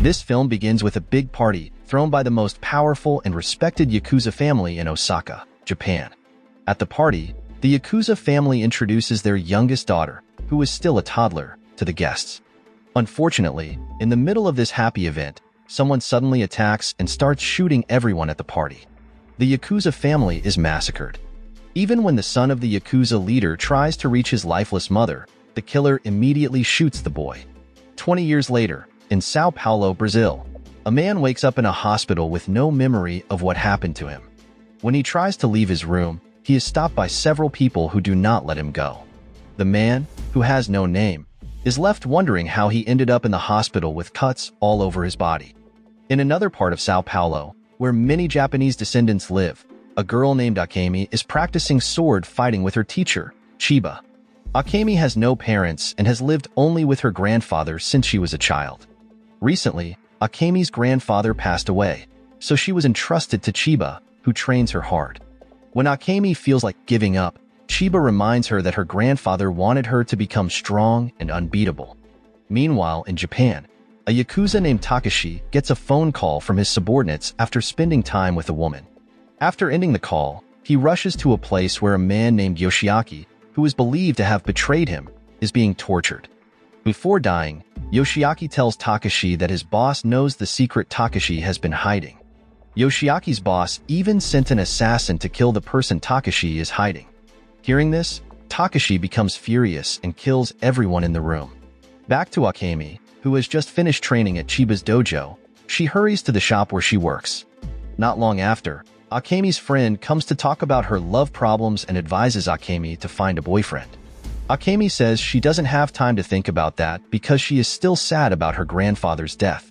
This film begins with a big party thrown by the most powerful and respected Yakuza family in Osaka, Japan. At the party, the Yakuza family introduces their youngest daughter, who is still a toddler, to the guests. Unfortunately, in the middle of this happy event, someone suddenly attacks and starts shooting everyone at the party. The Yakuza family is massacred. Even when the son of the Yakuza leader tries to reach his lifeless mother, the killer immediately shoots the boy. 20 years later, in Sao Paulo, Brazil, a man wakes up in a hospital with no memory of what happened to him. When he tries to leave his room, he is stopped by several people who do not let him go. The man, who has no name, is left wondering how he ended up in the hospital with cuts all over his body. In another part of Sao Paulo, where many Japanese descendants live, a girl named Akemi is practicing sword fighting with her teacher, Chiba. Akemi has no parents and has lived only with her grandfather since she was a child. Recently, Akemi's grandfather passed away, so she was entrusted to Chiba, who trains her hard. When Akemi feels like giving up, Chiba reminds her that her grandfather wanted her to become strong and unbeatable. Meanwhile, in Japan, a Yakuza named Takashi gets a phone call from his subordinates after spending time with a woman. After ending the call, he rushes to a place where a man named Yoshiaki, who is believed to have betrayed him, is being tortured. Before dying, Yoshiaki tells Takashi that his boss knows the secret Takashi has been hiding. Yoshiaki's boss even sent an assassin to kill the person Takashi is hiding. Hearing this, Takashi becomes furious and kills everyone in the room. Back to Akemi, who has just finished training at Chiba's dojo, she hurries to the shop where she works. Not long after, Akemi's friend comes to talk about her love problems and advises Akemi to find a boyfriend. Akemi says she doesn't have time to think about that because she is still sad about her grandfather's death.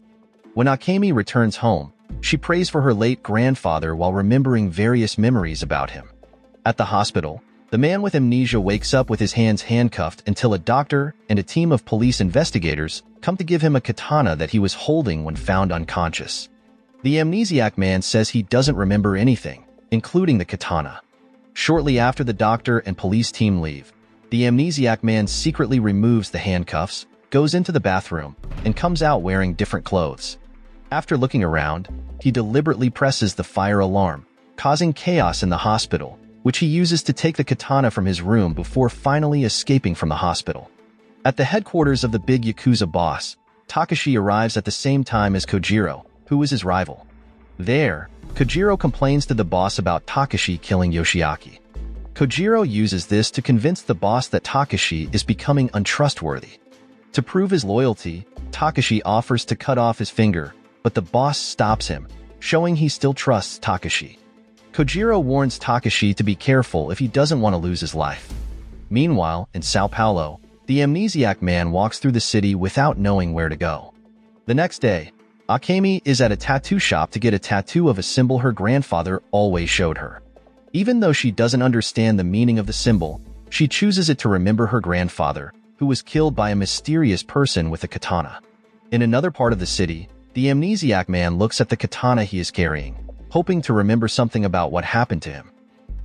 When Akemi returns home, she prays for her late grandfather while remembering various memories about him. At the hospital, the man with amnesia wakes up with his hands handcuffed until a doctor and a team of police investigators come to give him a katana that he was holding when found unconscious. The amnesiac man says he doesn't remember anything, including the katana. Shortly after the doctor and police team leave, the amnesiac man secretly removes the handcuffs, goes into the bathroom, and comes out wearing different clothes. After looking around, he deliberately presses the fire alarm, causing chaos in the hospital, which he uses to take the katana from his room before finally escaping from the hospital. At the headquarters of the big Yakuza boss, Takashi arrives at the same time as Kojiro, who is his rival. There, Kojiro complains to the boss about Takashi killing Yoshiaki. Kojiro uses this to convince the boss that Takashi is becoming untrustworthy. To prove his loyalty, Takashi offers to cut off his finger, but the boss stops him, showing he still trusts Takashi. Kojiro warns Takashi to be careful if he doesn't want to lose his life. Meanwhile, in Sao Paulo, the amnesiac man walks through the city without knowing where to go. The next day, Akemi is at a tattoo shop to get a tattoo of a symbol her grandfather always showed her. Even though she doesn't understand the meaning of the symbol, she chooses it to remember her grandfather, who was killed by a mysterious person with a katana. In another part of the city, the amnesiac man looks at the katana he is carrying, hoping to remember something about what happened to him.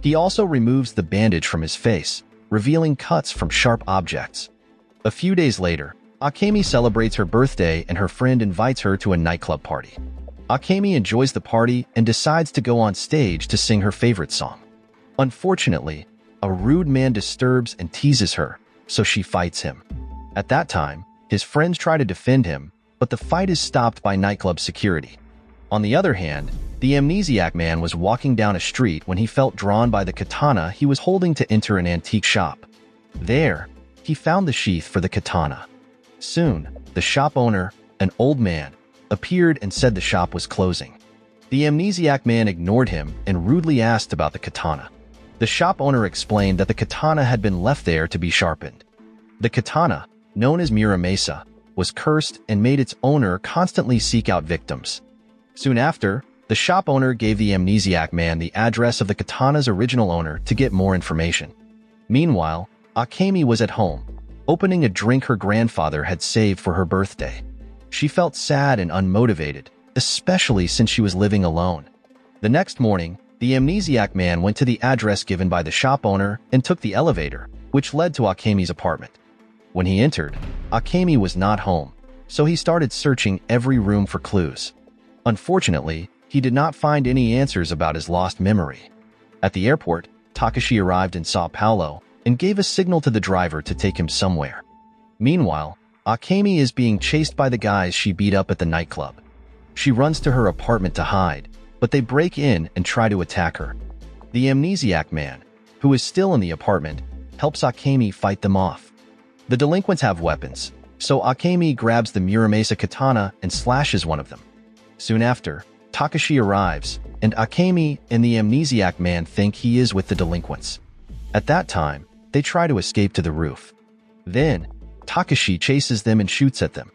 He also removes the bandage from his face, revealing cuts from sharp objects. A few days later, Akemi celebrates her birthday and her friend invites her to a nightclub party. Akemi enjoys the party and decides to go on stage to sing her favorite song. Unfortunately, a rude man disturbs and teases her, so she fights him. At that time, his friends try to defend him, but the fight is stopped by nightclub security. On the other hand, the amnesiac man was walking down a street when he felt drawn by the katana he was holding to enter an antique shop. There, he found the sheath for the katana. Soon, the shop owner, an old man, appeared and said the shop was closing. The amnesiac man ignored him and rudely asked about the katana. The shop owner explained that the katana had been left there to be sharpened. The katana, known as Muramasa, was cursed and made its owner constantly seek out victims. Soon after, the shop owner gave the amnesiac man the address of the katana's original owner to get more information. Meanwhile, Akemi was at home, opening a drink her grandfather had saved for her birthday. She felt sad and unmotivated, especially since she was living alone. The next morning, the amnesiac man went to the address given by the shop owner and took the elevator, which led to Akemi's apartment. When he entered, Akemi was not home, so he started searching every room for clues. Unfortunately, he did not find any answers about his lost memory. At the airport, Takashi arrived in Sao Paulo and gave a signal to the driver to take him somewhere. Meanwhile, Akemi is being chased by the guys she beat up at the nightclub. She runs to her apartment to hide, but they break in and try to attack her. The amnesiac man, who is still in the apartment, helps Akemi fight them off. The delinquents have weapons, so Akemi grabs the Muramasa katana and slashes one of them. Soon after, Takashi arrives, and Akemi and the amnesiac man think he is with the delinquents. At that time, they try to escape to the roof. Then, Takashi chases them and shoots at them.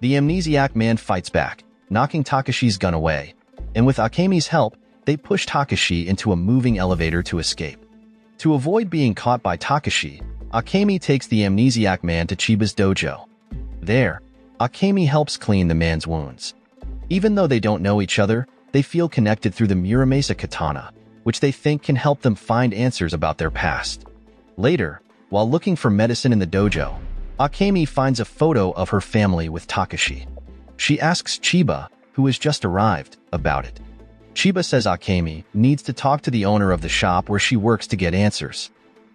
The amnesiac man fights back, knocking Takashi's gun away, and with Akemi's help, they push Takashi into a moving elevator to escape. To avoid being caught by Takashi, Akemi takes the amnesiac man to Chiba's dojo. There, Akemi helps clean the man's wounds. Even though they don't know each other, they feel connected through the Muramasa katana, which they think can help them find answers about their past. Later, while looking for medicine in the dojo, Akemi finds a photo of her family with Takashi. She asks Chiba, who has just arrived, about it. Chiba says Akemi needs to talk to the owner of the shop where she works to get answers.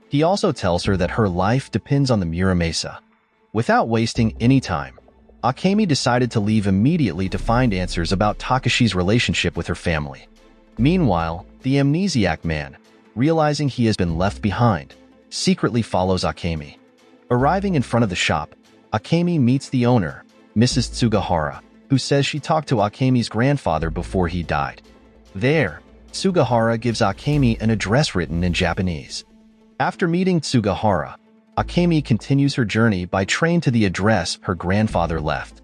He also tells her that her life depends on the Muramasa. Without wasting any time, Akemi decided to leave immediately to find answers about Takashi's relationship with her family. Meanwhile, the amnesiac man, realizing he has been left behind, secretly follows Akemi. Arriving in front of the shop, Akemi meets the owner, Mrs. Tsugahara, who says she talked to Akemi's grandfather before he died. There, Tsugahara gives Akemi an address written in Japanese. After meeting Tsugahara, Akemi continues her journey by train to the address her grandfather left.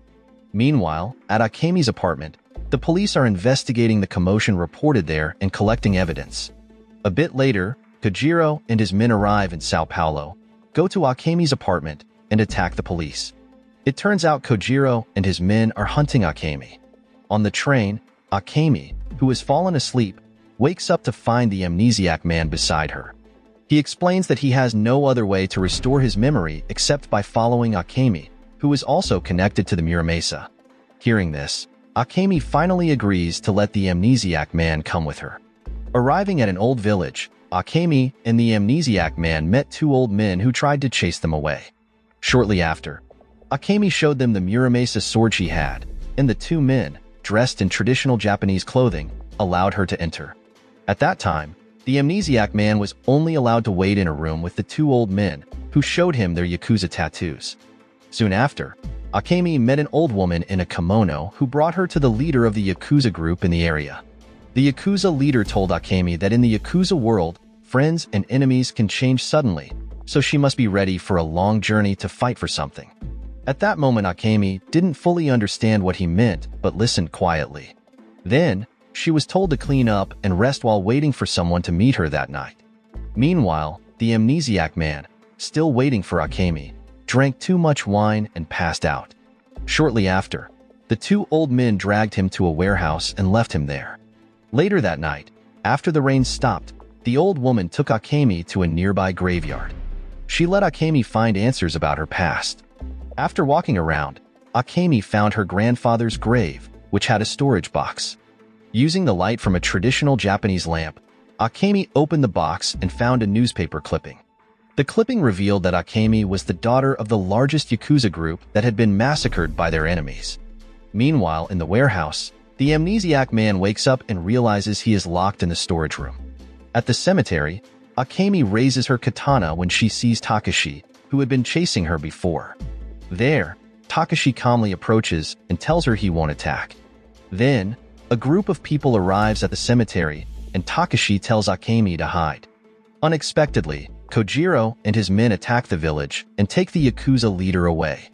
Meanwhile, at Akemi's apartment, the police are investigating the commotion reported there and collecting evidence. A bit later, Kojiro and his men arrive in Sao Paulo, go to Akemi's apartment, and attack the police. It turns out Kojiro and his men are hunting Akemi. On the train, Akemi, who has fallen asleep, wakes up to find the amnesiac man beside her. He explains that he has no other way to restore his memory except by following Akemi, who is also connected to the Muramasa. Hearing this, Akemi finally agrees to let the amnesiac man come with her. Arriving at an old village, Akemi and the amnesiac man met two old men who tried to chase them away. Shortly after, Akemi showed them the Muramasa sword she had, and the two men, dressed in traditional Japanese clothing, allowed her to enter. At that time, the amnesiac man was only allowed to wait in a room with the two old men, who showed him their Yakuza tattoos. Soon after, Akemi met an old woman in a kimono who brought her to the leader of the Yakuza group in the area. The Yakuza leader told Akemi that in the Yakuza world, friends and enemies can change suddenly, so she must be ready for a long journey to fight for something. At that moment, Akemi didn't fully understand what he meant, but listened quietly. Then, she was told to clean up and rest while waiting for someone to meet her that night. Meanwhile, the amnesiac man, still waiting for Akemi, drank too much wine and passed out. Shortly after, the two old men dragged him to a warehouse and left him there. Later that night, after the rain stopped, the old woman took Akemi to a nearby graveyard. She let Akemi find answers about her past. After walking around, Akemi found her grandfather's grave, which had a storage box. Using the light from a traditional Japanese lamp, Akemi opened the box and found a newspaper clipping. The clipping revealed that Akemi was the daughter of the largest Yakuza group that had been massacred by their enemies. Meanwhile, in the warehouse, the amnesiac man wakes up and realizes he is locked in the storage room. At the cemetery, Akemi raises her katana when she sees Takashi, who had been chasing her before. There, Takashi calmly approaches and tells her he won't attack. Then, a group of people arrives at the cemetery, and Takashi tells Akemi to hide. Unexpectedly, Kojiro and his men attack the village and take the Yakuza leader away.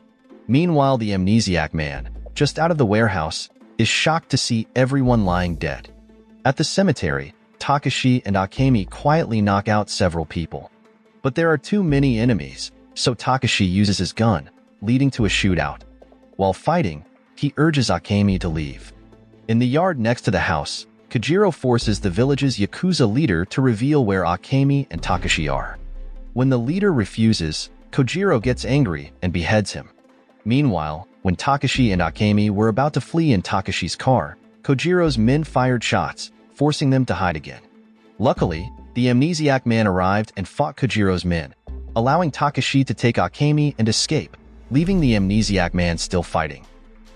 Meanwhile, the amnesiac man, just out of the warehouse, is shocked to see everyone lying dead. At the cemetery, Takashi and Akemi quietly knock out several people. But there are too many enemies, so Takashi uses his gun, leading to a shootout. While fighting, he urges Akemi to leave. In the yard next to the house, Kojiro forces the village's Yakuza leader to reveal where Akemi and Takashi are. When the leader refuses, Kojiro gets angry and beheads him. Meanwhile, when Takashi and Akemi were about to flee in Takashi's car, Kojiro's men fired shots, forcing them to hide again. Luckily, the amnesiac man arrived and fought Kojiro's men, allowing Takashi to take Akemi and escape, leaving the amnesiac man still fighting.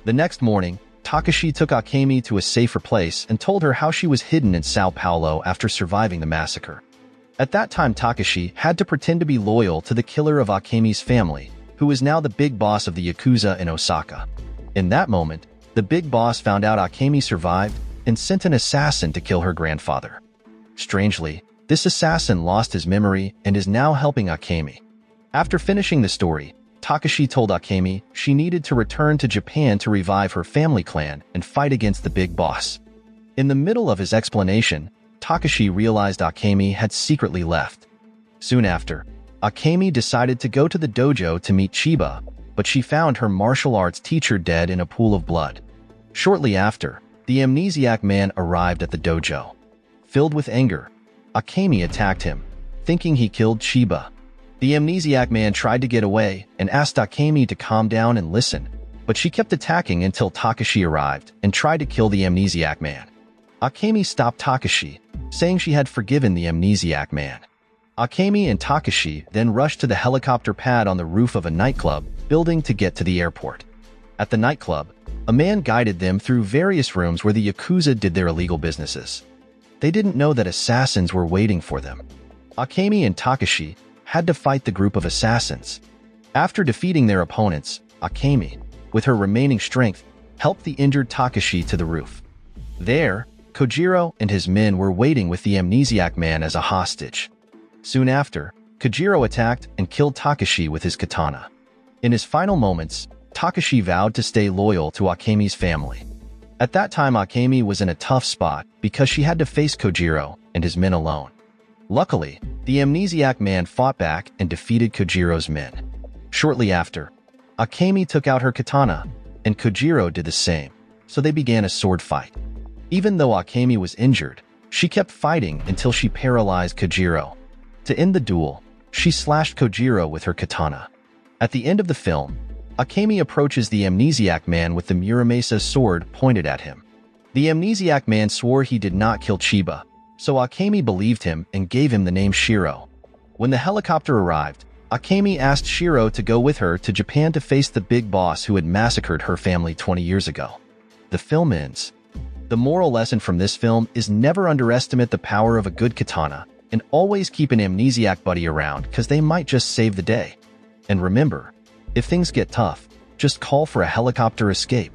The next morning, Takashi took Akemi to a safer place and told her how she was hidden in Sao Paulo after surviving the massacre. At that time Takashi had to pretend to be loyal to the killer of Akemi's family, who is now the big boss of the Yakuza in Osaka. In that moment, the big boss found out Akemi survived and sent an assassin to kill her grandfather. Strangely, this assassin lost his memory and is now helping Akemi. After finishing the story, Takashi told Akemi she needed to return to Japan to revive her family clan and fight against the big boss. In the middle of his explanation, Takashi realized Akemi had secretly left. Soon after, Akemi decided to go to the dojo to meet Chiba, but she found her martial arts teacher dead in a pool of blood. Shortly after, the amnesiac man arrived at the dojo. Filled with anger, Akemi attacked him, thinking he killed Chiba. The amnesiac man tried to get away and asked Akemi to calm down and listen, but she kept attacking until Takashi arrived and tried to kill the amnesiac man. Akemi stopped Takashi, saying she had forgiven the amnesiac man. Akemi and Takashi then rushed to the helicopter pad on the roof of a nightclub building to get to the airport. At the nightclub, a man guided them through various rooms where the Yakuza did their illegal businesses. They didn't know that assassins were waiting for them. Akemi and Takashi had to fight the group of assassins. After defeating their opponents, Akemi, with her remaining strength, helped the injured Takashi to the roof. There, Kojiro and his men were waiting with the amnesiac man as a hostage. Soon after, Kojiro attacked and killed Takashi with his katana. In his final moments, Takashi vowed to stay loyal to Akemi's family. At that time Akemi was in a tough spot because she had to face Kojiro and his men alone. Luckily, the amnesiac man fought back and defeated Kojiro's men. Shortly after, Akemi took out her katana, and Kojiro did the same, so they began a sword fight. Even though Akemi was injured, she kept fighting until she paralyzed Kojiro. To end the duel, she slashed Kojiro with her katana. At the end of the film, Akemi approaches the amnesiac man with the Muramasa sword pointed at him. The amnesiac man swore he did not kill Chiba, so Akemi believed him and gave him the name Shiro. When the helicopter arrived, Akemi asked Shiro to go with her to Japan to face the big boss who had massacred her family 20 years ago. The film ends. The moral lesson from this film is never underestimate the power of a good katana and always keep an amnesiac buddy around because they might just save the day. And remember, if things get tough, just call for a helicopter escape.